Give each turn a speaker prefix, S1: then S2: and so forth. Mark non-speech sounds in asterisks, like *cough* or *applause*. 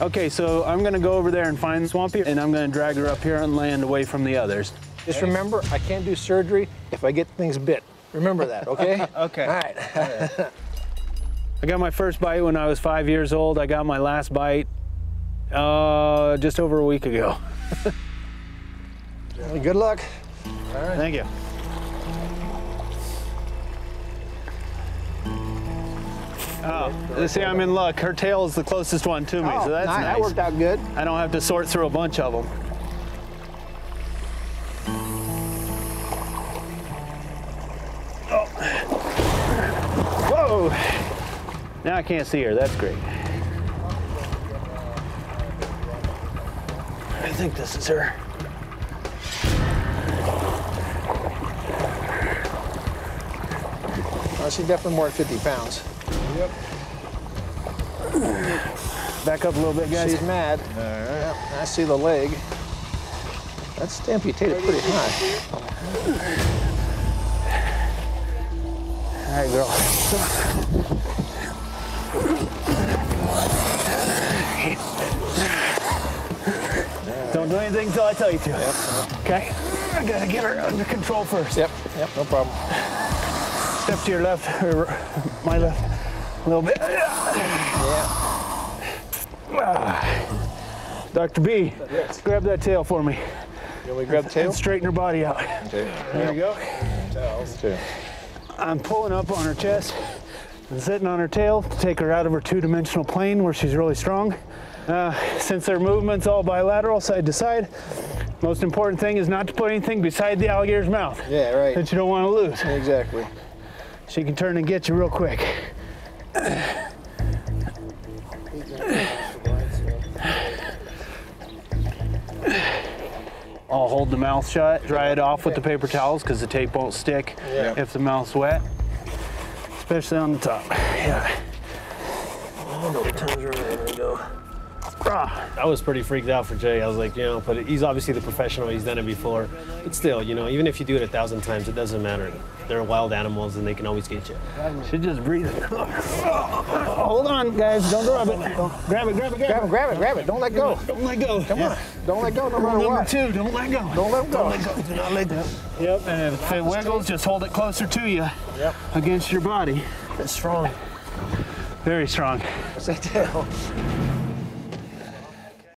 S1: Okay, so I'm gonna go over there and find Swampy, and I'm gonna drag her up here on land away from the others.
S2: Just remember, I can't do surgery if I get things bit. Remember that, okay? *laughs*
S1: Okay.
S2: All right. *laughs*
S1: I got my first bite when I was five years old. I got my last bite uh, just over a week ago. *laughs*
S2: Well, Good luck. All right.
S1: Thank you. Oh, see, I'm in luck. Her tail is the closest one to me,
S2: Oh,
S1: so that's
S2: ni-
S1: nice.
S2: That worked out good.
S1: I don't have to sort through a bunch of them. Oh. Whoa! Now I can't see her. That's great. I think this is her.
S2: Uh, she's definitely more than 50 pounds.
S1: Back up a little bit, guys.
S2: She's mad. All right. Yep, I see the leg. That's amputated pretty high.
S1: All right, girl. Don't do anything until I tell you to. Okay? I gotta get her under control first.
S2: Yep, yep, no problem.
S1: Step to your left, or my left, a little bit.
S2: Yeah.
S1: Dr. B, grab that tail for me
S2: You want me to grab the tail?
S1: and straighten her body out.
S2: Okay.
S1: There you go.
S2: Two.
S1: I'm pulling up on her chest and sitting on her tail to take her out of her two-dimensional plane where she's really strong. Uh, since their movement's all bilateral, side to side, most important thing is not to put anything beside the alligator's mouth
S2: Yeah, right.
S1: that you don't want to lose.
S2: Exactly.
S1: She can turn and get you real quick. I'll hold the mouth shut, dry it off with the paper towels because the tape won't stick
S2: Yeah.
S1: if the mouth's wet, especially on the top. Yeah. Ah,
S3: I was pretty freaked out for Jay. I was like, you know, but he's obviously the professional. He's done it before. But still, you know, even if you do it a thousand times, it doesn't matter. They're wild animals and they can always get you.
S1: should just breathe. *laughs* Hold on, guys. Don't drop it. Don't- Grab it, grab it, grab
S2: Grab
S1: it.
S2: it, grab it, grab it. Don't let go.
S1: Don't let go.
S2: Come on. Don't let go no matter
S1: Number
S2: what.
S1: two, don't let go.
S2: Don't let go. Do not let go.
S1: Do not let go. Yep, and if it wiggles, just hold it closer to you
S2: Yep.
S1: against your body.
S3: It's strong.
S1: Very strong.
S2: What's that tail?